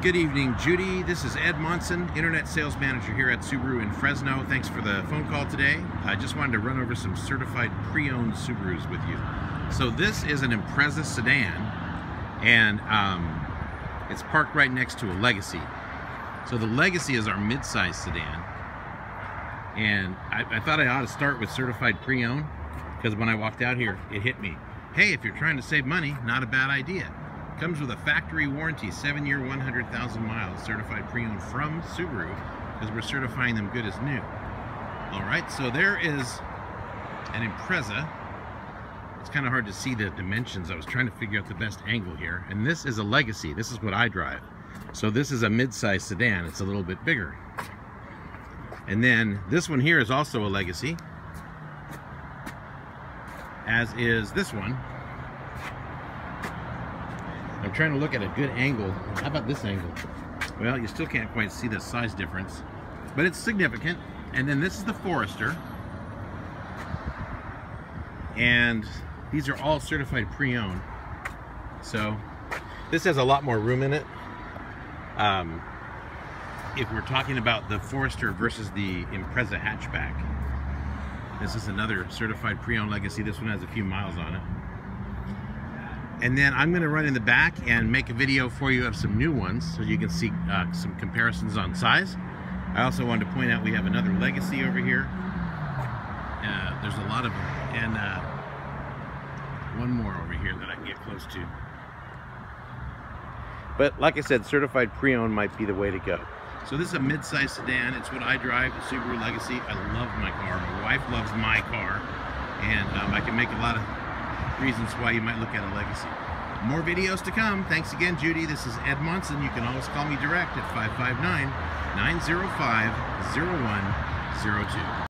Good evening, Judy. This is Ed Monson, Internet Sales Manager here at Subaru in Fresno. Thanks for the phone call today. I just wanted to run over some certified pre-owned Subarus with you. So this is an Impreza sedan, and um, it's parked right next to a Legacy. So the Legacy is our mid-size sedan, and I, I thought I ought to start with certified pre-owned because when I walked out here, it hit me. Hey, if you're trying to save money, not a bad idea. Comes with a factory warranty, seven year, 100,000 miles, certified pre-owned from Subaru, because we're certifying them good as new. All right, so there is an Impreza. It's kind of hard to see the dimensions. I was trying to figure out the best angle here. And this is a Legacy. This is what I drive. So this is a mid-size sedan. It's a little bit bigger. And then this one here is also a Legacy, as is this one. I'm trying to look at a good angle. How about this angle? Well, you still can't quite see the size difference, but it's significant. And then this is the Forester. And these are all certified pre-owned. So this has a lot more room in it. Um, if we're talking about the Forester versus the Impreza hatchback, this is another certified pre-owned Legacy. This one has a few miles on it. And then I'm going to run in the back and make a video for you of some new ones so you can see uh, some comparisons on size. I also wanted to point out we have another Legacy over here. Uh, there's a lot of them. And uh, one more over here that I can get close to. But like I said, certified pre-owned might be the way to go. So this is a mid-size sedan. It's what I drive, the Subaru Legacy. I love my car. My wife loves my car. And um, I can make a lot of reasons why you might look at a Legacy. More videos to come. Thanks again, Judy. This is Ed Monson. You can always call me direct at 559 905 0102.